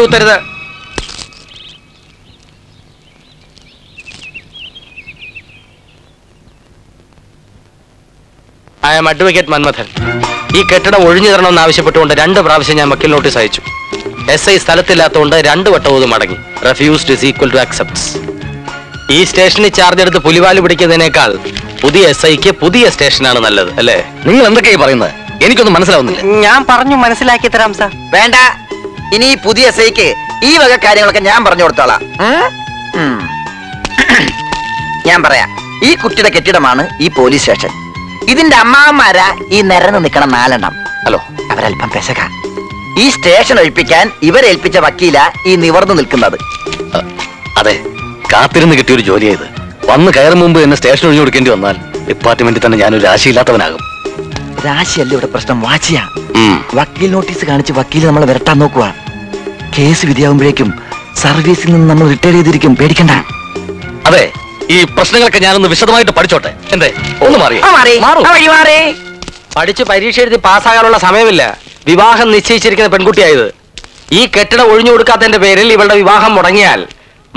കാൽ കുത്തരുത് I am advocate Manmadhan. ഈ കെട്ടിടം ഒഴിഞ്ഞു തരണമെന്ന് ആവശ്യപ്പെട്ടുകൊണ്ട് രണ്ട് പ്രാവശ്യം ഞാൻ വക്കീൽ നോട്ടീസ് അയച്ചു. എസ് ഐ സ്ഥലത്തില്ലാത്തതുകൊണ്ട് രണ്ട് വട്ടവും ഇത് മടങ്ങി. Refused is equal to accepts ഈ സ്റ്റേഷനിൽ ചാർജ് എടുത്ത് പുലിവാൽ പിടിക്കുന്നതിനേക്കാൾ പുതിയ എസ് ഐക്ക് പുതിയ സ്റ്റേഷനാണ് നല്ലത് അല്ലേ? നിങ്ങൾ എന്തൊക്കെയായി പറയുന്നത്? എനിക്കൊന്നും മനസ്സിലാവുന്നില്ല. ഞാൻ പറഞ്ഞു മനസ്സിലാക്കി തരാം സാർ വേണ്ട. ഇനി ഈ പുതിയ സൈക്ക് ഈ വക കാര്യങ്ങളൊക്കെ ഞാൻ പറഞ്ഞു കൊടുത്തോളാം. ഞാൻ പറയാ. ഈ കുട്ടിയുടെ കെട്ടിടമാണ് ഈ പോലീസ് സ്റ്റേഷൻ. ഇതിന്റെ അമ്മാവന്മാരാ ഈ നിരന്ന് നിൽക്കണ നാലെണ്ണം. ഹലോ അവരല്പം പെശക. ഈ സ്റ്റേഷൻ ഒഴിപ്പിക്കാൻ ഇവരേൽപ്പിച്ച വക്കീല ഈ നിവർന്നു നിൽക്കുന്നത്. അതെ കാത്തിരുന്ന് കിട്ടിയ ഒരു ജോലിയായത് വന്ന് കയറും മുമ്പ് എന്നെ സ്റ്റേഷൻ ഒഴിഞ്ഞു കൊടുക്കേണ്ടി വന്നാൽ ഡിപ്പാർട്ട്മെന്റിൽ തന്നെ ഞാനൊരു രാശിയില്ലാത്തവനാകും. രാശിയല്ല ഇവിടെ പ്രശ്നം? വാച്ചിയാ വക്കീൽ നോട്ടീസ് കാണിച്ച് വക്കീൽ നമ്മളെ വരട്ടാൻ നോക്കുക കേസ് വിധിയാകുമ്പോഴേക്കും സർവീസിൽ നിന്ന് നമ്മൾ റിട്ടയർ ചെയ്തിരിക്കും. പേടിക്കണ്ട. അതെ ഈ പ്രശ്നങ്ങളൊക്കെ ഞാനൊന്ന് വിശദമായിട്ട് പഠിച്ചോട്ടെ. എന്തേ? ഒന്ന് മാറി. മാറൂ. പഠിച്ച് പരീക്ഷ എഴുതി പാസ്സാകാനുള്ള സമയമില്ല. വിവാഹം നിശ്ചയിച്ചിരിക്കുന്ന പെൺകുട്ടിയായത്. ഈ കെട്ടിടം ഒഴിഞ്ഞു കൊടുക്കാത്തതിന്റെ പേരിൽ ഇവളുടെ വിവാഹം മുടങ്ങിയാൽ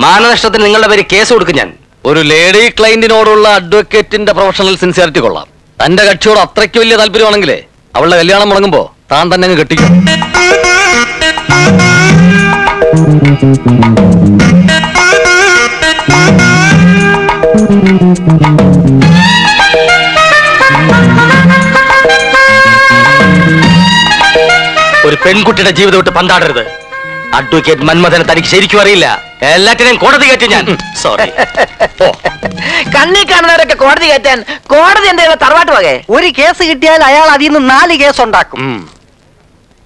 മാനനഷ്ടത്തിന് നിങ്ങളുടെ പേര് കേസ് കൊടുക്കും ഞാൻ. ഒരു ലേഡി ക്ലൈന്റിനോടുള്ള അഡ്വക്കേറ്റിന്റെ പ്രൊഫഷണൽ സിൻസിയറിറ്റി കൊള്ളാം. തന്റെ കക്ഷിയോട് അത്രയ്ക്ക് വലിയ താല്പര്യമാണെങ്കിലേ അവളുടെ കല്യാണം മുടങ്ങുമ്പോ താൻ തന്നെ അങ്ങ് കെട്ടിക്കും. ഒരു പെൺകുട്ടിയുടെ ജീവിതം വിട്ട് പന്താടരുത്. അഡ്വക്കേറ്റ് മന്മഥനെ തനിക്ക് ശരിക്കും അറിയില്ല. എല്ലാറ്റിനെയും കോടതി കയറ്റി ഞാൻ. സോറി കണ്ണി കാണുന്നവരൊക്കെ കോടതി കയറ്റാൻ കോടതി എന്താ തറവാട്ട് വകേ? ഒരു കേസ് കിട്ടിയാൽ അയാൾ അതിൽ നിന്ന് നാല് കേസ് ഉണ്ടാക്കും.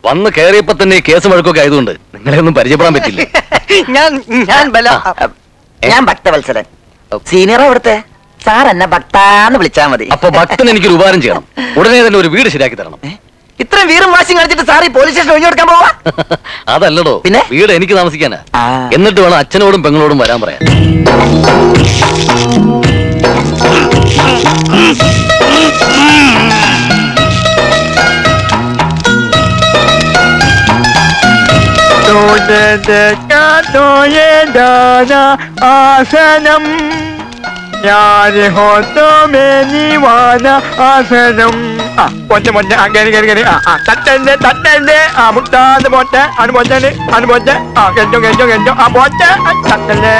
വന്ന് കയറിയപ്പോ തന്നെ കേസ് വഴക്കൊക്കെ ആയതുകൊണ്ട് നിങ്ങളെ ഒന്നും പരിചയപ്പെടാൻ പറ്റില്ല. ഞാൻ ഞാൻ ബല ഞാൻ ഭക്തവത്സരൻ സീനിയർ അവിടുത്തെ? സാർ എന്നെ ഭക്താന്ന് വിളിച്ചാൽ മതി. അപ്പൊ ഭക്തൻ എനിക്കൊരു ഉപകാരം ചെയ്യണം. ഉടനെ തന്നെ ഒരു വീട് ശരിയാക്കി തരണം. ഇത്രയും വീറും വാശിയും കാണിച്ചിട്ട് സാർ ഈ പോലീസ് സ്റ്റേഷൻ ഒഴിഞ്ഞു കൊടുക്കാൻ പോവാ? അതല്ലടോ. പിന്നെ? വീട് എനിക്ക് താമസിക്കാനാ. എന്നിട്ട് വേണം അച്ഛനോടും പെങ്ങളോടും വരാൻ പറയാൻ. ആസനം. ഞാൻ ഞാൻ ഹോത്തോമേനിവാന ആസനം. ആ മൊഞ്ഞ മൊഞ്ഞ കയറി അങ്ങനെ ആ ആ തട്ടന്നെ തട്ടന്നെ. ആ മുട്ടാന്ന് മോറ്റ അനു മൊഞ്ഞന് അനു മൊഞ്ഞ ആ കെഞ്ചോ കെഞ്ചോ കെഞ്ചോ ആ മോറ്റ തട്ടല്ലേ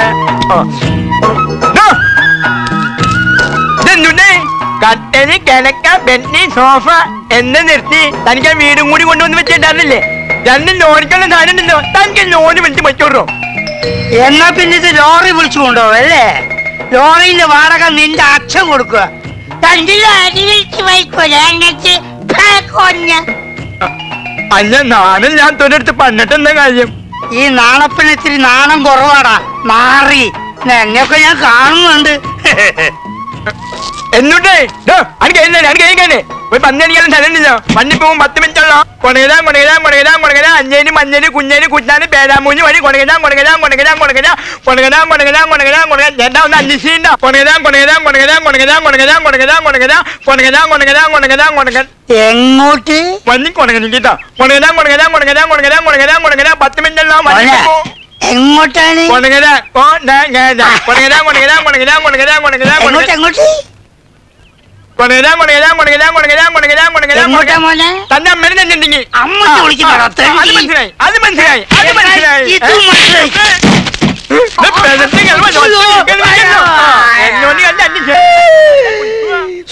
കട്ടന് കിണക്ക കിടക്ക സോഫ എന്ന് നിർത്തി തനിക്ക് വീടും കൂടി കൊണ്ടുവന്ന് വെച്ചിട്ടുണ്ടായിരുന്നില്ലേ? രണ്ടും ലോറിക്കുള്ള സാധനം തനിക്ക് ലോറി വിളിച്ച് വെച്ചോടോ എന്നാ പിന്നെ ഇത് ലോറി വിളിച്ചു കൊണ്ടുപോകല്ലേ ലോറിയിൽ വാടക നിന്റെ അച്ഛൻ കൊടുക്കുക. തണ്ടിലെ അരി വിളിച്ച് വയ്ക്കൂല എന്നിട്ട് കൊഞ്ഞ അല്ല നാണില്ലാത്തൊരിടത്ത് പണിട്ട് എന്താ കാര്യം? ഈ നാണപ്പിന് ഇത്തിരി നാണം കുറവാടാ. മാറി. എന്നെയൊക്കെ ഞാൻ കാണുന്നുണ്ട്. എന്നിട്ടേ ഒരു പന്നണിക്കാലും സ്ഥലമില്ലല്ലോ പന്നി പോകും പത്ത് മിനിറ്റുള്ളോ കൊണകരാൻ കൊണകരാൻ കൊണകരാൻ കൊണകരാൻ അഞ്ചേന് മഞ്ഞേന് കുഞ്ഞേന് കുറ്റാന് പേരാമൂഞ്ഞ് വഴി കൊണകരാൻ കൊണകരാൻ കൊണകരാൻ കൊണകരാൻ കൊണകരാൻ കൊണകരാൻ കൊണകരാൻ കൊണകരാൻ ചേട്ടാ ഒന്ന് അന്വേഷിക്കണ്ട കൊണകരാൻ കൊണകരാൻ കൊണകരാൻ കൊണകരാൻ കൊണകരാൻ കൊണകരാൻ കൊണകരാൻ കൊണകരാൻ കൊണകരാൻ കൊണകരാൻ കൊണകരാൻ എങ്ങോട്ട് വന്നി കൊണകനിക്കിട്ടാ കൊണകരാൻ കൊണകരാൻ കൊണകരാൻ കൊണകരാൻ കൊണകരാൻ കൊണകരാൻ പത്ത് മിനിറ്റുള്ളോ മോനെ, എങ്ങോട്ടാണ്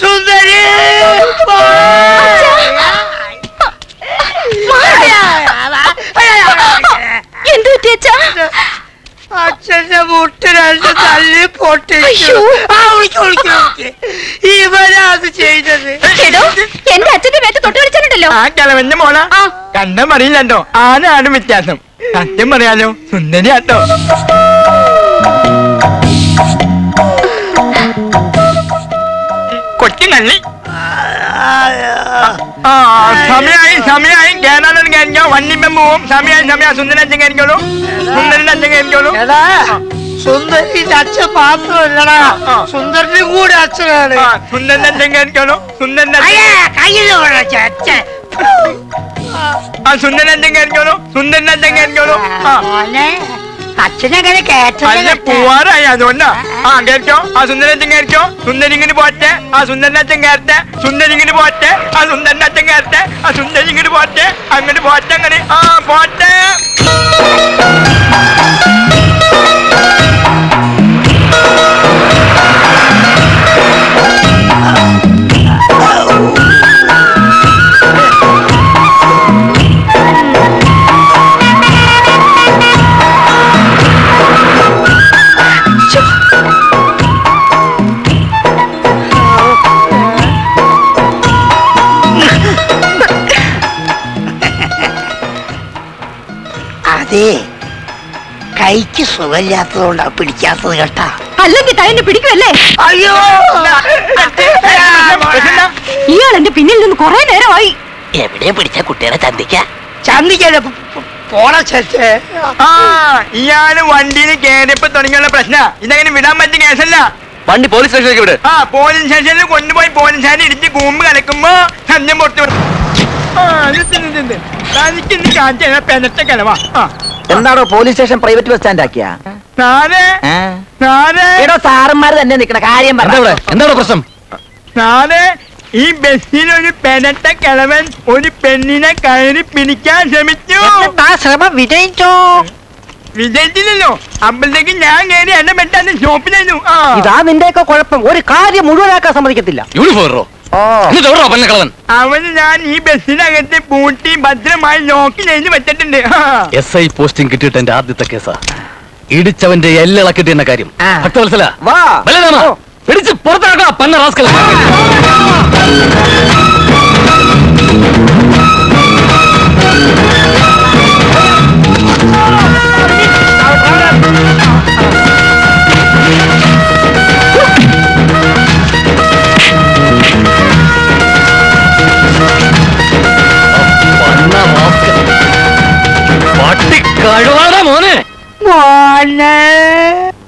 സുന്ദരി അച്ഛന്റെ മുട്ട രണ്ട് തല്ലി പൊട്ടിച്ചു. ഇവനാ അത് ചെയ്തത്. എന്റെ അച്ഛന്റെ മേത്ത് തൊട്ട് കളിച്ചിട്ടുണ്ടല്ലോ ആ കിളവന്റെ മോള. ആ. കണ്ട പറയില്ലട്ടോ ആനാണ് വ്യത്യാസം സത്യം പറയാലോ സുന്ദരിയാട്ടോ. കൊച്ചു നല്ലി സമയമായി സമയമായി കേരളത്തിൽ കഴിഞ്ഞോ വന്നിപ്പം പോവും. സമയമായി സമയം സുന്ദരൻ അച്ഛൻ കഴിക്കോളൂ സുന്ദരൻ അച്ഛൻ കഴിക്കോളൂ സുന്ദരിന്റെ അച്ഛൻ മാത്രമല്ലടാ. സുന്ദരനും കൂടെ അച്ഛനാണ്. സുന്ദരൻ അച്ഛൻ കഴിക്കോളൂ സുന്ദരൻ കയ്യിലുള്ള അച്ഛൻ ആ സുന്ദരൻ അച്ഛൻ കഴിക്കോളൂ സുന്ദരൻ അച്ഛൻ കഴിക്കോളൂ അച്ഛനങ്ങനെ പൂവാറായി അതുകൊണ്ടാ. ആ കേൾക്കോ ആ സുന്ദരൻ കയറിക്കോ സുന്ദരിങ്ങിന് പോട്ടെ ആ സുന്ദരനച്ഛൻ കയറട്ടെ സുന്ദരിങ്ങിന് പോട്ടെ ആ സുന്ദരനച്ഛൻ കയറട്ടെ ആ സുന്ദരിങ്ങിന് പോട്ടെ അങ്ങോട്ട് പോട്ടെ അങ്ങനെ. ആ പോട്ടെ കൈക്ക് സുഖമില്ലാത്തതുകൊണ്ടാ പിടിക്കാത്തത് കേട്ടാ. അല്ലെങ്കിൽ തയ്യന്നെ പിടിക്കുമല്ലേ അയ്യോ! ഇയാൾ എന്റെ പിന്നിൽ നിന്ന് കൊറേ നേരമായി. എവിടെ പിടിച്ച കുട്ടികളെ ചന്തിക്ക ചന്തിക്കല്ലേ പോണ ചേച്ചേ ആ ഇയാൾ വണ്ടിയിൽ കയറിയപ്പോ തുടങ്ങിയുള്ള പ്രശ്ന. ഇതങ്ങനെ വിടാൻ പറ്റിയ കേസല്ല. വണ്ടി പോലീസ് സ്റ്റേഷനിലേക്ക് വിട്. ആ പോലീസ് സ്റ്റേഷനിൽ കൊണ്ടുപോയി പോലീസുകാരെ ഇടിച്ച് കൂമ്പ് കലക്കുമ്പോ സന്ധ്യം പൊട്ടു കാണിച്ച പെനറ്റ ആ. എന്താണോ police station private bus stand ആക്കിയാ എടോ സാറന്മാര് തന്നെ നിക്കണ കാര്യം പറഞ്ഞു എന്താണ് പ്രശ്നം? നാളെ ഈ ബസ്സിൽ ഒരു പെനറ്റ കിളവൻ ഒരു പെണ്ണിനെ കയറി പിടിക്കാൻ ശ്രമിച്ചു. ശ്രമം വിജയിച്ചോ? വിജയിച്ചില്ലല്ലോ. അമ്പലത്തേക്ക് ഞാൻ കയറി എന്നെ പെട്ടെന്ന് ഷോപ്പിലായിരുന്നു ഇതാ നിന്റെയൊക്കെ കുഴപ്പം. ഒരു കാര്യം മുഴുവനാക്കാൻ സമ്മതിക്കത്തില്ല. യൂണിഫോം അവന് ഞാൻ ഈ ബസ്സിനകത്ത് പൂട്ടി ഭദ്രമായി ലോക്ക് ചെയ്ത് വെച്ചിട്ടുണ്ട്. എസ് ഐ പോസ്റ്റിംഗ് കിട്ടിയിട്ട് എന്റെ ആദ്യത്തെ കേസാ. ഇടിച്ചവന്റെ എല്ലിളക്കിട്ട് എന്ന കാര്യം. ഭക്തവത്സല പിടിച്ച് പുറത്താക്കാം പന്ന റാസ്കൽ. പന്ന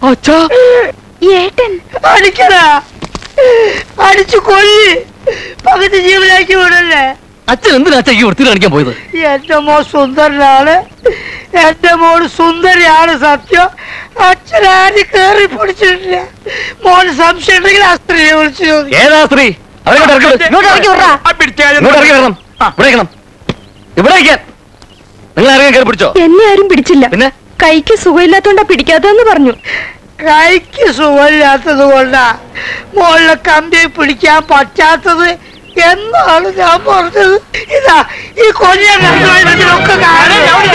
അച്ഛാ. ഏട്ടൻ. അടിക്കടാ. അടിച്ചു കൊല്ലി. പകുതി ജീവനാക്കി വിടല്ലേ? അച്ഛൻ എന്തിനാ അച്ഛൻ ഈ വൃത്തി കാണിക്കാൻ പോയത്? എന്റെ മോൻ സുന്ദരനാണ്. എന്റെ മോൾ സുന്ദരിയാണ് സത്യം. അച്ഛനാരും കേറി പിടിച്ചിട്ടില്ല. മോൻ സംശയം ഉണ്ടെങ്കിൽ ആ സ്ത്രീയെ വിളിച്ചു ചോദിക്കും. ഏതാ സ്ത്രീ? ഇവിടെ നിങ്ങൾ ആരെങ്കിലും കയറി പിടിച്ചോ? എന്നെ ആരും പിടിച്ചില്ല. പിന്നെ? കൈക്ക് സുഖമില്ലാത്തോണ്ടാ പിടിക്കാത്തതെന്ന് പറഞ്ഞു കൈക്ക് സുഖമില്ലാത്തത് കൊണ്ടാ മോളിലെ കമ്പിയെ പിടിക്കാൻ പറ്റാത്തത് എന്നാണ് ഞാൻ പറഞ്ഞത് ഇതാ ഈ കൊല്ലൊക്കെ ഞാൻ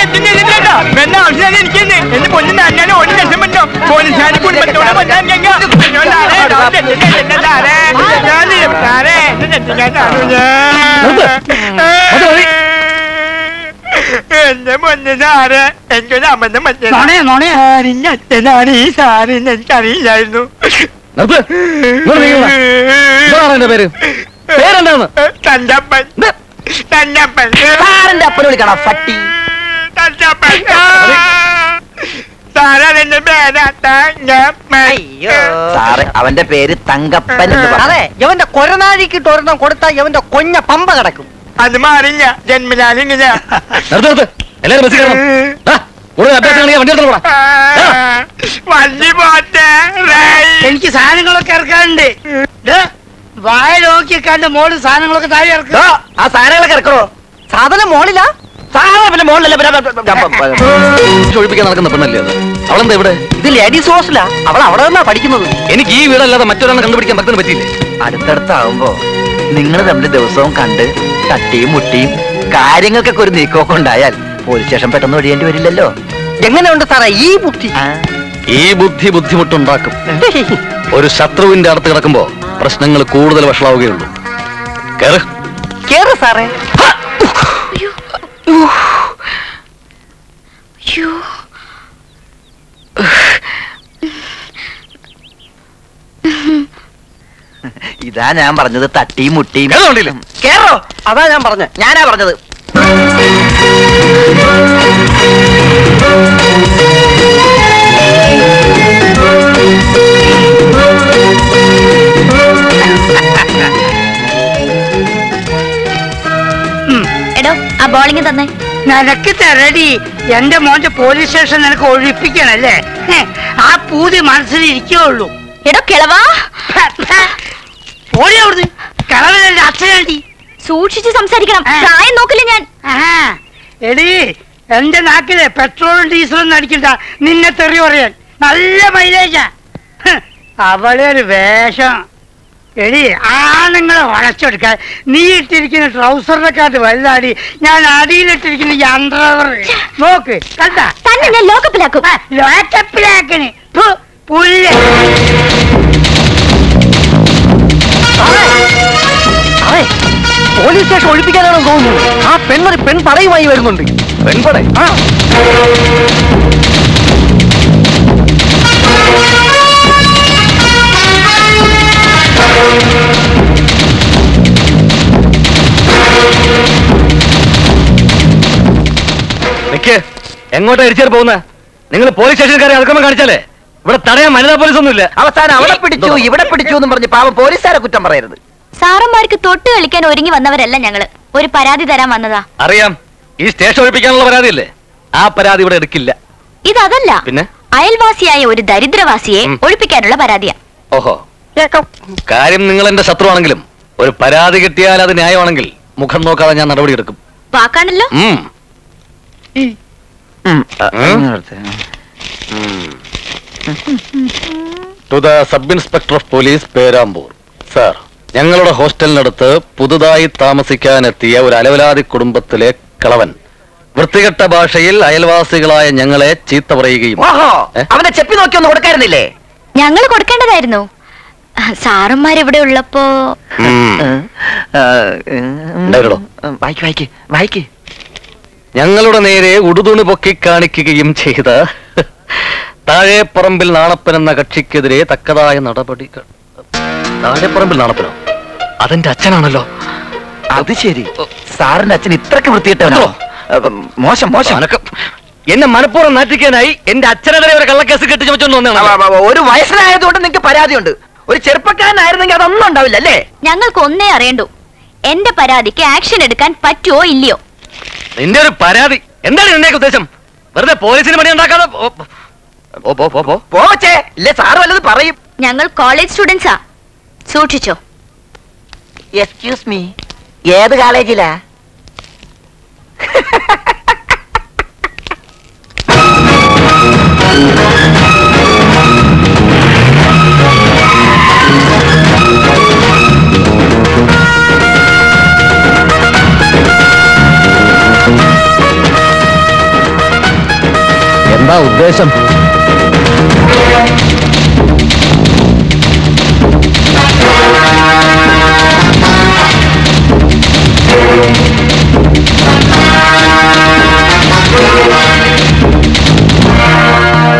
എന്റെ. എന്റെ സാറ് എനിക്കൊരു അബദ്ധം പറ്റിയത് നോണേ നോണേ. സാറിന്റെ അച്ഛനാണ് ഈ സാറിന് എനിക്കറിയില്ലായിരുന്നു നിർത്ത്. ഇങ്ങോട്ട് നീങ്ങുക. എന്താണ് എന്റെ പേര്? പേരെന്താണ് തന്റപ്പൻ ഇത്. തഞ്ചപ്പൻ. സാറിന്റെ അപ്പനെ വിളിക്കണം പട്ടി. തഞ്ചപ്പൻ. സാറെന്റെ പേരാ അയ്യോ. സാറ് അവന്റെ പേര് തങ്കപ്പൻ എന്ന് പറഞ്ഞു അതെ ഇവന്റെ കൊരനാഴിക്കിട്ട് ഒരെണ്ണം കൊടുത്താൽ ഇവന്റെ കൊഞ്ഞ പമ്പ കിടക്കും. അത് മാറിഞ്ഞ കാണിക്കാൻ വണ്ടി പോട്ടെ. എനിക്ക് സാധനങ്ങളൊക്കെ ഇറക്കാനുണ്ട്. വായ നോക്കി കണ്ട് മോൾ സാധനങ്ങളൊക്കെ താഴെ ഇറക്കുക ആ സാധനങ്ങളൊക്കെ ഇറക്കണോ? സാധനം മോളിലാ? സാധനം പിന്നെ മോളിലല്ല ഒഴിപ്പിക്കാൻ നടക്കുന്ന പെണ്ണല്ലേ അത്? അവളെന്താ ഇവിടെ? ഇത് ലേഡീസ് ഹോസ്റ്റലാ. അവൾ അവിടെ നിന്നാ പഠിക്കുന്നത്. എനിക്ക് ഈ വീടല്ലാതെ മറ്റൊരാളെ കണ്ടുപിടിക്കാൻ ഭക്തന് പറ്റിയില്ലേ? അടുത്തടുത്താവുമ്പോ നിങ്ങൾ തമ്മിൽ ദിവസവും കണ്ട് തട്ടിയും മുട്ടിയും കാര്യങ്ങൾക്കൊക്കെ ഒരു നീക്കമൊക്കെ ഉണ്ടായാൽ പോലീസ് സ്റ്റേഷൻ പെട്ടെന്ന് ഒഴിയേണ്ടി വരില്ലല്ലോ. എങ്ങനെയുണ്ട് സാറേ ഈ ബുദ്ധി? ആ, ഈ ബുദ്ധി ബുദ്ധിമുട്ടുണ്ടാക്കും. ഒരു ശത്രുവിന്റെ അടുത്ത് കിടക്കുമ്പോ പ്രശ്നങ്ങൾ കൂടുതൽ വഷളാവുകയുള്ളൂ. കേറ്. കേറ് സാറേ അയ്യോ ഇതാ ഞാൻ പറഞ്ഞത് തട്ടിയും മുട്ടിയും. കേറ് കേറോ അതാ ഞാൻ പറഞ്ഞ ഞാനാ പറഞ്ഞത്. എടോ ആ ബോളിങ് തന്നെ. നിനക്ക് തരടി. എന്റെ മോന്റെ പോലീസ് സ്റ്റേഷൻ നിനക്ക് ഒഴിപ്പിക്കണല്ലേ? ഹെ, ആ പൂതി മനസ്സിൽ ഇരിക്കുള്ളൂ എടോ കിളവാ. ഓടി അവിടുന്ന്. അച്ഛനാണ്ടി സൂക്ഷിച്ച് സംസാരിക്കണം. ആ. പ്രായം നോക്കില്ല ഞാൻ. എടി എന്റെ നാക്കിലെ പെട്രോളും ഡീസലും അടിക്കണ്ട. നിന്നെ തെറി പറയാൻ. നല്ല മൈലേജാ. അവളെ ഒരു വേഷം. എടി ആണുങ്ങളെ വളച്ചെടുക്കാൻ. നീ ഇട്ടിരിക്കുന്ന ട്രൗസറിനെക്കാട്ട് വലുതാടി. ഞാൻ അടിയിലിട്ടിരിക്കുന്ന അണ്ടർവർ നോക്ക് കണ്ട? ലോക്കപ്പിലാക്കും ലോക്കപ്പിലാക്കണേ പുല്ല്. പോലീസ് സ്റ്റേഷൻ ഒഴിപ്പിക്കാനാണോ തോന്നുന്നു ആ പെണ്ണൊരു പെൺ പടയുമായി വരുന്നുണ്ട്. പെൺപട? ആ. നിക്ക് എങ്ങോട്ടാ ഇടിച്ചേർ പോകുന്ന? നിങ്ങൾ പോലീസ് സ്റ്റേഷൻകാരെ അതൊക്കെ കാണിച്ചാലേ? ഇവിടെ തടയാൻ വനിതാ പോലീസ് ഒന്നുമില്ല അവസാനം അവിടെ പിടിച്ചു ഇവിടെ പിടിച്ചു എന്ന് പറഞ്ഞ് പാവം പോലീസുകാരെ കുറ്റം പറയരുത്. സാറന്മാർക്ക് തൊട്ട് കളിക്കാൻ ഒരുങ്ങി വന്നവരല്ല ഞങ്ങൾ. ഒരു പരാതി തരാൻ വന്നതാ. അറിയാം. ഈ സ്റ്റേഷൻ ഒഴിപ്പിക്കാനുള്ള പരാതിയല്ലേ? ആ പരാതി ഇവിടെ എടുക്കില്ല. ഇതല്ല പിന്നെ? അയൽവാസിയായ ഒരു ദരിദ്രവാസിയെ. ഒഴിപ്പിക്കാനുള്ള പരാതിയാ. ഓഹോ. കാര്യം നിങ്ങൾ എന്റെ ശത്രുവാണെങ്കിലും ഒരു പരാതി കിട്ടിയാൽ അത് ന്യായമാണെങ്കിൽ മുഖം നോക്കാതെ ഞാൻ നടപടി എടുക്കും. വാക്കാണല്ലോ. To the sub inspector of police Perambur sir ഞങ്ങളുടെ ഹോസ്റ്റലിനടുത്ത് പുതുതായി താമസിക്കാനെത്തിയ ഒരു അലവലാതി കുടുംബത്തിലെ കളവൻ. വൃത്തികെട്ട ഭാഷയിൽ അയൽവാസികളായ ഞങ്ങളെ ചീത്ത പറയുകയും ഓഹോ അവനെ ചെപ്പി നോക്കി ഒന്ന് കൊടുക്കായിരുന്നില്ലേ? ഞങ്ങൾ കൊടുക്കേണ്ടതായിരുന്നു. സാറന്മാരിവിടെ ഉള്ളപ്പോ ഉം. ഉണ്ടായിരുന്നോ? വായിക്ക് വായിക്ക് വായിക്ക്. ഞങ്ങളുടെ നേരെ ഉടുതുണി പൊക്കി കാണിക്കുകയും ചെയ്ത താഴെപ്പറമ്പിൽ നാണപ്പൻ എന്ന കക്ഷിക്കെതിരെ തക്കതായ നടപടികൾ താഴെപ്പറമ്പിൽ നാണപ്പനോ? അതെന്റെ അച്ഛനാണല്ലോ. അത് ശരി. സാറിന്റെ അച്ഛൻ ഇത്രക്ക് വൃത്തിയിട്ടവനോ ഉം, മോശം മോശം. അനക്കം. എന്നെ മനഃപൂർവം നാട്ടിക്കാനായി എന്റെ അച്ഛനെതിരെ ഒരു കള്ളക്കേസ് കെട്ടി ചുമച്ചോണ്ട് ഒരു വയസ്സനായതുകൊണ്ട് നിങ്ങൾക്ക് പരാതിയുണ്ട്. ഒരു ചെറുപ്പക്കാരനായിരുന്നെങ്കിൽ അതൊന്നും ഉണ്ടാവില്ല അല്ലേ ഞങ്ങൾക്ക് ഒന്നേ അറിയണ്ടു. എന്റെ പരാതിക്ക് ആക്ഷൻ എടുക്കാൻ പറ്റുമോ ഇല്ലയോ? നിന്റെ ഒരു പരാതി. എന്താണ് നിന്റെ ഉദ്ദേശം? വെറുതെ പോലീസിന് പണി ഉണ്ടാക്കാതെ പോ- പോ പോ പോ പോ പോച്ചേ ഇല്ലേ സാറ് വല്ലത് പറയും. ഞങ്ങൾ കോളേജ് സ്റ്റുഡൻസാ സൂക്ഷിച്ചോ? എക്സ്ക്യൂസ് മീ ഏത് കോളേജിലാ എന്താ ഉദ്ദേശം?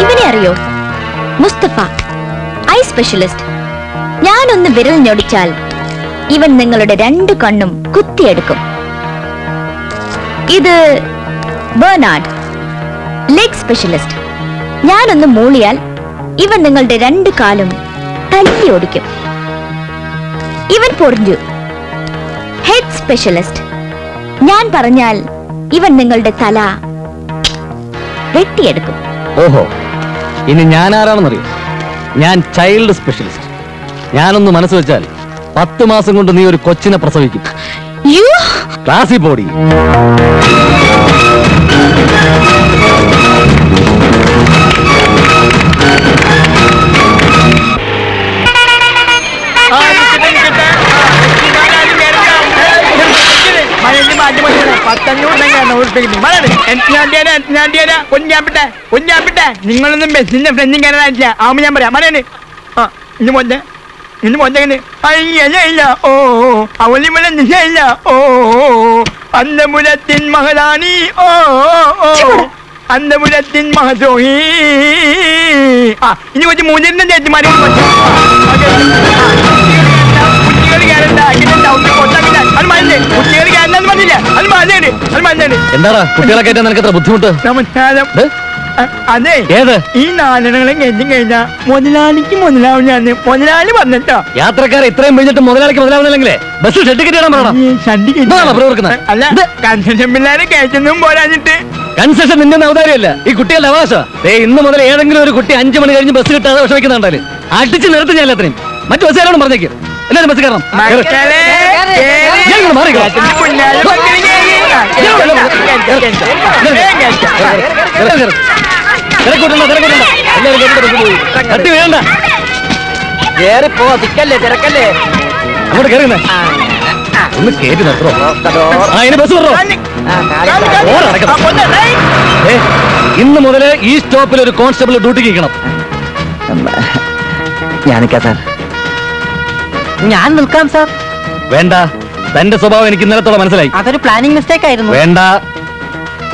ഇവനെ അറിയോ? Mustafa eye specialist. ഞാനൊന്ന് വിരൽ ഞൊടിച്ചാൽ ഇവൻ നിങ്ങളുടെ രണ്ട് കണ്ണും കുത്തിയെടുക്കും. ഇത് ബേർണാഡ് ലെഗ് സ്പെഷ്യലിസ്റ്റ്. ഞാനൊന്ന് മൂളിയാൽ ഇവൻ നിങ്ങളുടെ രണ്ട് കാലും തല്ലി ഓടിക്കും ഇവൻ പൊറിഞ്ഞു. Head specialist. ഞാൻ പറഞ്ഞാൽ ഇവൻ നിങ്ങളുടെ തല വെട്ടിയെടുക്കും. ഓഹോ. ഇനി ഞാൻ ആരാണെന്നറിയോ? ഞാൻ ചൈൽഡ് സ്പെഷ്യലിസ്റ്റ് ഞാനൊന്ന് മനസ്സ് വെച്ചാൽ പത്ത് മാസം കൊണ്ട് നീ ഒരു കൊച്ചിനെ പ്രസവിക്കും. ക്ലാസ്സിൽ പോടി. നിങ്ങളൊന്നും ബസ്സിന്റെ ഫ്രണ്ടും കയറാനില്ല ആവുമ്പോ ഞാൻ പറയാം. മലയാണ് ആ ഇന്ന് മൊന്നെ ഇന്ന് മോന്റെ അയ്യല്ല ഓ മുല നിശയില്ല ഓ അന്നമുലത്തിൻ മഹദാനി ഓ അന്നമുലത്തിൻ മഹദോഹി. ആ ഇനി കുറച്ച് മൂന്നിരുന്ന ചേച്ചിമാരും എന്താടാ? കുട്ടികളെ കയറ്റാൻ നിനക്ക് എത്ര ബുദ്ധിമുട്ട് അതെ. ഏത്? ഈ നാലെണ്ണങ്ങളും കഴിഞ്ഞും കഴിഞ്ഞാ മുതലാളിക്ക് മുതലാവില്ലാന്ന് മുതലാളി വന്നിട്ടോ? യാത്രക്കാരെ ഇത്രയും കഴിഞ്ഞിട്ട് മുതലാളിക്ക് മുതലാവുന്നില്ലെങ്കിലേ? ബസ് പറയണം? അല്ല? കൺസെഷൻ പിള്ളേരെ കയറ്റുന്നതും പോരാഞ്ഞിട്ട് കൺസെഷൻ നിന്റെ ഈ കുട്ടികളുടെ അവകാശ ഇന്ന് മുതൽ ഏതെങ്കിലും ഒരു കുട്ടി അഞ്ചു മണി കഴിഞ്ഞ് ബസ് കിട്ടാതെ വിഷമിക്കുന്നുണ്ടാൽ അടിച്ചു നിർത്തി ഞാൻ എല്ലാത്തിനും മറ്റു ബസ്സുകാരോടും പറഞ്ഞേക്കും. എല്ലാവരും ബസ് കയറണം. തട്ടി വീഴണ്ട കേറിപ്പോ തിക്കല്ലേ തിരക്കല്ലേ? അങ്ങോട്ട് കേറുന്നേ ഒന്ന് കേട്ടി നിർത്തോ ആ ഇനി ബസ്. ഏ, ഇന്ന് മുതൽ ഈ സ്റ്റോപ്പിൽ ഒരു കോൺസ്റ്റബിൾ ഡ്യൂട്ടിക്ക് നിൽക്കണം. ഞാനിക്കാ സാർ. ഞാൻ നിൽക്കാം സാർ. വേണ്ട. തന്റെ സ്വഭാവം എനിക്ക് ഇന്നലത്തോളം മനസ്സിലായി. അതൊരു പ്ലാനിംഗ് മിസ്റ്റേക്ക് ആയിരുന്നു. വേണ്ട.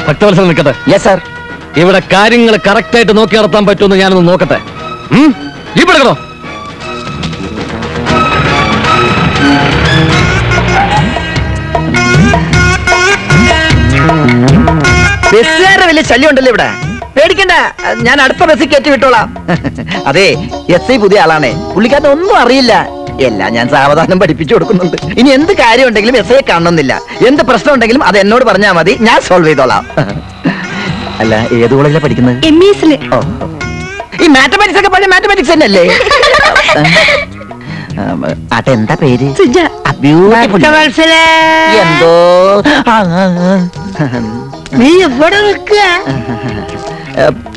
ഭക്തവത്സരം നിൽക്കട്ടെ. യെസ് സാർ ഇവിടെ കാര്യങ്ങൾ കറക്റ്റ് ആയിട്ട് നോക്കി നടത്താൻ പറ്റുമെന്ന് ഞാനൊന്ന് നോക്കട്ടെ? ജീപ്പ് ബസ്സുകാരുടെ വലിയ ശല്യം ഉണ്ടല്ലോ ഇവിടെ. പേടിക്കണ്ട. ഞാൻ അടുത്ത ബസ്സിൽ കയറ്റി വിട്ടോളാം. അതെ എസ് ഐ പുതിയ ആളാണേ. പുള്ളിക്കാരൻ ഒന്നും അറിയില്ല. എല്ലാം ഞാൻ സാവധാനം പഠിപ്പിച്ചു കൊടുക്കുന്നുണ്ട്. ഇനി എന്ത് കാര്യം ഉണ്ടെങ്കിലും എസ് ഐ കാണണമെന്നില്ല. എന്ത് പ്രശ്നം ഉണ്ടെങ്കിലും അത് എന്നോട് പറഞ്ഞാൽ മതി. ഞാൻ സോൾവ് ചെയ്തോളാം. അല്ല ഏത് കോളേജിലാണ് പഠിക്കുന്നത്? എം ഇ ഈ മാത്തമാറ്റിക്സ് ഒക്കെ പഴയ മാത്തമാറ്റിക്സ് തന്നെയല്ലേ? ആട്ടെ എന്താ പേര്? എന്തോ. നീ എവിടെ നിൽക്കുക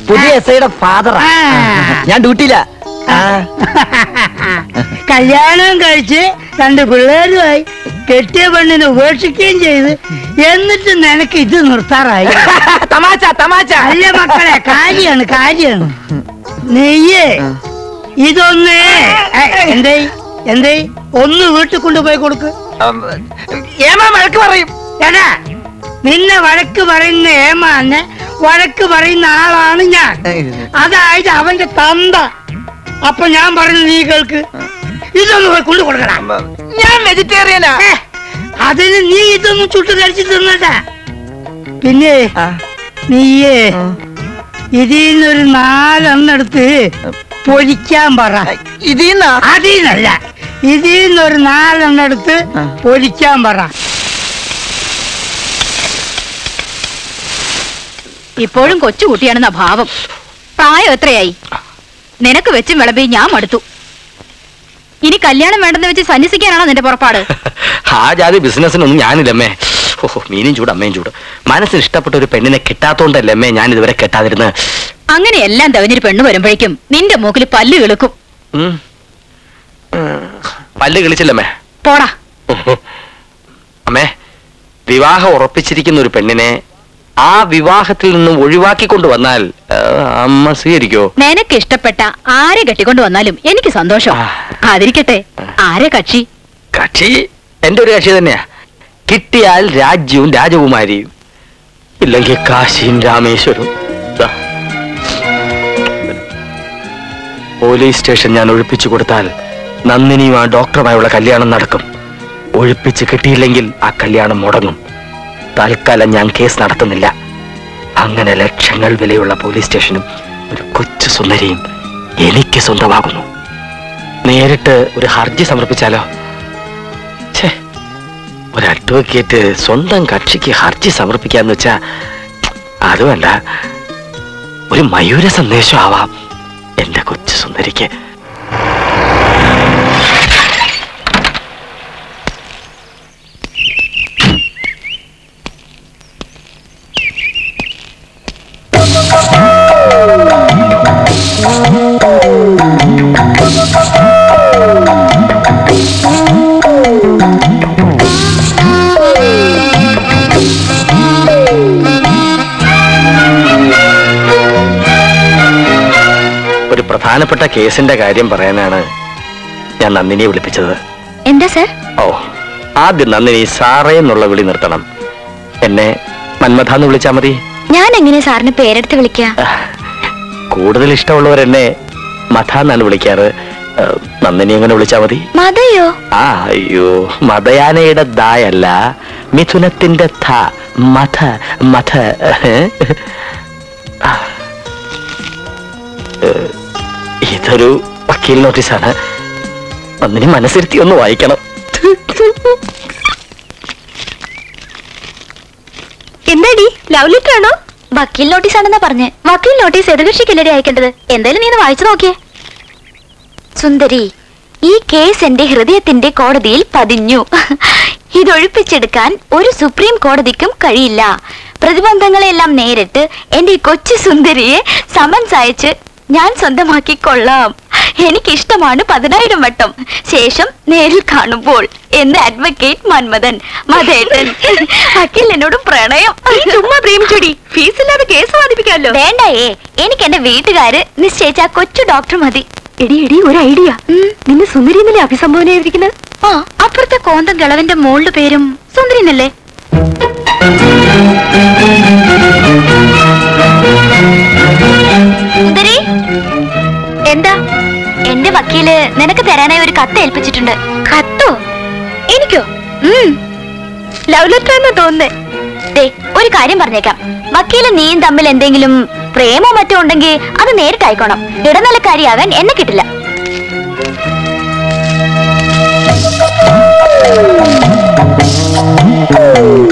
പുതിയ എസ് ഐയുടെ ഫാദറാ ഞാൻ ഡ്യൂട്ടിയില്ല കല്യാണം കഴിച്ച് രണ്ട് പിള്ളേരുമായി കെട്ടിയ പെണ്ണിനെ ഉപേക്ഷിക്കുകയും ചെയ്ത് എന്നിട്ട് നിനക്ക് ഇത് നിർത്താറായി. തമാശ തമാശ. അല്ല മക്കളെ കാര്യാണ് കാര്യാണ് നെയ്യേ ഇതൊന്ന്. എന്തേ എന്തേ? ഒന്ന് വീട്ടിൽ കൊണ്ടുപോയി കൊടുക്ക്. ഏമാ വഴക്ക് പറയും. എടാ നിന്നെ വഴക്ക് പറയുന്ന ഏമാനെ വഴക്ക് പറയുന്ന ആളാണ് ഞാൻ. അതായത് അവന്റെ തന്ത. അപ്പൊ ഞാൻ പറഞ്ഞു നീ കേൾക്ക്. ഇതൊന്നും പോയി കൊണ്ടു കൊടുക്കണം ഞാൻ വെജിറ്റേറിയനാ അതിന് നീ ഇതൊന്നും ചുട്ട് കഴിച്ചു തിന്നണ്ട പിന്നെ നീയേ ഇതിന്നൊരു നാലെണ്ണെടുത്ത് പൊരിക്കാൻ പറ. ഇതിന്നാ? അതിന്നല്ല ഇതിന്നൊരു നാലെണ്ണെടുത്ത് പൊരിക്കാൻ പറ. ഇപ്പോഴും കൊച്ചുകുട്ടിയാണെന്ന ഭാവം. പ്രായം എത്രയായി? നിനക്ക് വെച്ചും വിളമ്പി ഞാൻ മടുത്തു. ഇനി കല്യാണം വേണ്ടെന്ന് വെച്ച് സന്യസിക്കാനാണോ നിന്റെ പുറപ്പാട്? ആ ജാതി ബിസിനസ്സിനൊന്നും ഞാനില്ലമ്മേ. ഓഹോ മീനും ചൂട് അമ്മയും ചൂട്. മനസ്സിന് ഇഷ്ടപ്പെട്ട ഒരു പെണ്ണിനെ കിട്ടാത്തോണ്ടല്ലേ ഞാൻ ഇതുവരെ കെട്ടാതിരുന്നത് അങ്ങനെ എല്ലാം തവഞ്ഞൊരു പെണ്ണ് വരുമ്പോഴേക്കും നിന്റെ മൂക്കിൽ പല്ല് കിളുക്കും. പല്ല് കിളിച്ചില്ലമ്മേ. പോടാ. അമ്മേ വിവാഹം ഉറപ്പിച്ചിരിക്കുന്ന ഒരു പെണ്ണിനെ ആ വിവാഹത്തിൽ നിന്ന് ഒഴിവാക്കിക്കൊണ്ട് വന്നാൽ അമ്മ സ്വീകരിക്കോ? നിനക്ക് ഇഷ്ടപ്പെട്ട ആരെ കെട്ടിക്കൊണ്ട് വന്നാലും എനിക്ക് സന്തോഷം. ആദരിക്കട്ടെ അതിരിക്കട്ടെ ആരെ കക്ഷി? കക്ഷി എന്റെ ഒരു കക്ഷി തന്നെയാ. കിട്ടിയാൽ രാജ്യവും രാജകുമാരിയും ഇല്ലെങ്കിൽ കാശിയും രാമേശ്വരവും. പോലീസ് സ്റ്റേഷൻ ഞാൻ ഒഴിപ്പിച്ചു കൊടുത്താൽ നന്ദിനിയും ആ ഡോക്ടറുമായുള്ള കല്യാണം നടക്കും. ഒഴിപ്പിച്ച് കിട്ടിയില്ലെങ്കിൽ ആ കല്യാണം മുടങ്ങും. തൽക്കാലം ഞാൻ കേസ് നടത്തുന്നില്ല. അങ്ങനെ ലക്ഷങ്ങൾ വിലയുള്ള പോലീസ് സ്റ്റേഷനും ഒരു കൊച്ചു സുന്ദരിയും എനിക്ക് സ്വന്തമാകുന്നു. നേരിട്ട് ഒരു ഹർജി സമർപ്പിച്ചാലോ? ഛേ ഒരു അഡ്വക്കേറ്റ് സ്വന്തം കക്ഷിക്ക് ഹർജി സമർപ്പിക്കാന്ന് വെച്ചാ അതുമല്ല ഒരു മയൂര സന്ദേശം ആവാം എന്റെ കൊച്ചു സുന്ദരിക്ക്. പ്രധാനപ്പെട്ട കേസിന്റെ കാര്യം പറയാനാണ് ഞാൻ നന്ദിനിയെ വിളിപ്പിച്ചത്. എന്താ സർ? ഓ ആദ്യം നന്ദിനി സാറേ എന്നുള്ള വിളി നിർത്തണം. എന്നെ മന്മഥ എന്ന് വിളിച്ചാ മതി. ഞാൻ എങ്ങനെ സാറിന് പേരെടുത്ത് വിളിക്കുക കൂടുതൽ ഇഷ്ടമുള്ളവർ എന്നെ മഥ എന്നാണ് വിളിക്കാറ്. നന്ദിനി എങ്ങനെ വിളിച്ചാ മതി? മതയോ ആ അയ്യോ മതയാനയുടെ ദായല്ല മിഥുനത്തിന്റെ ഥ മഥ മഥ ഇതൊരു വക്കീൽ നോട്ടീസാണ്. ഒന്നിനെ മനസ്സിരുത്തി ഒന്ന് വായിക്കണം. എന്താടി? ലവ് ലെറ്റർ ആണോ? വക്കീൽ നോട്ടീസ് ആണെന്നാ പറഞ്ഞ്. വക്കീൽ നോട്ടീസ് എതിർകക്ഷിക്കല്ലേ അയക്കേണ്ടത്? എന്തായാലും നീ വായിച്ചു നോക്കിയേ. സുന്ദരി ഈ കേസ് എന്റെ ഹൃദയത്തിന്റെ കോടതിയിൽ പതിഞ്ഞു. ഇതൊഴിപ്പിച്ചെടുക്കാൻ ഒരു സുപ്രീം കോടതിക്കും കഴിയില്ല. പ്രതിബന്ധങ്ങളെല്ലാം നേരിട്ട് എന്റെ കൊച്ചു സുന്ദരിയെ സമൻസ് അയച്ച് ഞാൻ സ്വന്തമാക്കിക്കൊള്ളാം. എനിക്കിഷ്ടമാണ് പതിനായിരം വട്ടം. ശേഷം നേരിൽ കാണുമ്പോൾ എന്ന് അഡ്വക്കേറ്റ് മന്മഥൻ മതേട്ടൻ അഖിൽ എന്നോടും പ്രണയം. ചുമ്മാ പ്രേമിച്ചോടി. ഫീസ് ഇല്ലാതെ കേസ് വാദിപ്പിക്കാമല്ലോ. വേണ്ടയേ. എനിക്ക് എന്റെ വീട്ടുകാര് നിശ്ചയിച്ച കൊച്ചു ഡോക്ടർ മതി. എടി എടി ഒരു ഐഡിയ നിന്നെ സുന്ദരി എന്നല്ലേ അഭിസംബോധന ചെയ്തിരിക്കുന്നത് ആ അപ്പുറത്തെ കോന്തം കിളവന്റെ മോളുടെ പേരും സുന്ദരി എന്താ? എന്റെ വക്കീൽ നിനക്ക് തരാനായി ഒരു കത്ത് ഏൽപ്പിച്ചിട്ടുണ്ട്. കത്തോ? എനിക്കോ? ലവ് ലെറ്റർ എന്ന് തോന്നുന്നേ. ഒരു കാര്യം പറഞ്ഞേക്കാം. വക്കീൽ നീയും തമ്മിൽ എന്തെങ്കിലും പ്രേമോ മറ്റോ ഉണ്ടെങ്കിൽ അത് നേരിട്ടായിക്കോണം ഇടനിലക്കാരിയാകാൻ എന്നെ കിട്ടില്ല. Oh